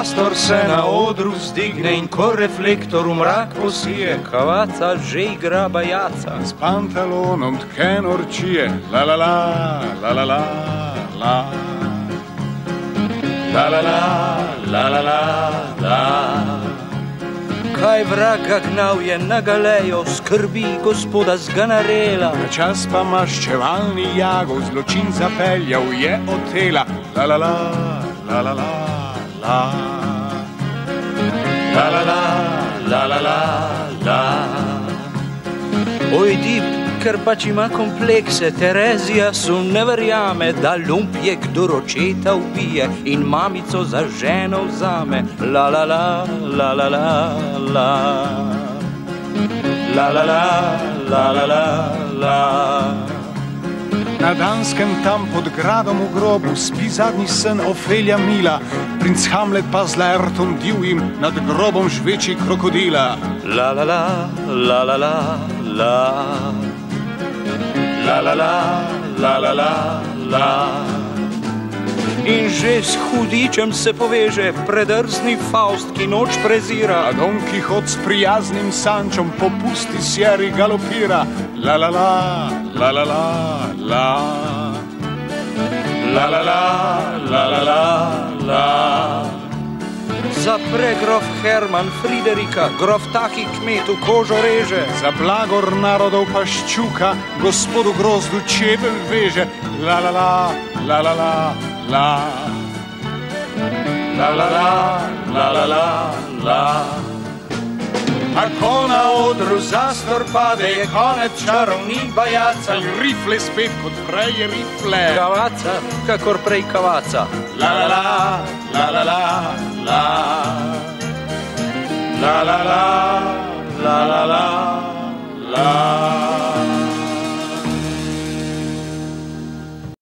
Zastor se na odru zdigne in ko reflektor v mrak posije, kavaca že igra bajaca. S pantalonom tken orčije, la la la, la la la, la. La la la, la la la, la. Kaj vraga gnal je na galejo, skrbi gospoda zganarela. Čas pa maščevalni jagov, zločin zapeljal je otela, la la la, la la la, la. La la la, la la la, la. Oj, dip, ker pač ima komplekse, Terezija su ne verjame, da lumpje kdo očeta ubije in mamico za ženo vzame. La la la, la la la, la. La la la, la la la, la. Na Danskem tam pod gradom v grobu spi zadnji sen Ofelja Mila, princ Hamlet pa z lertom divjim nad grobom žveči krokodila. La la la, la la la, la. La la la, la la la, la. In že s hudičem se poveže predrzni Faust, ki noč prezira. A Don Kihot s prijaznim Sančom po pusti sjeri galopira. La la la, la la la, la. La la la, la la la, la. Zapre grof Herman Friderika, grof taki kmetu kožo reže. Za blagor narodov pa ščuka, gospodu grozdu čebel veže. La la la, la la la, la. La la la, la la la, la. A ko na odru zastor pade, je konec čarovni bajaca. Rifle spet kot prej rifle. Kavaca, kakor prej kavaca. La la la, la la la, la. La la la, la la la, la.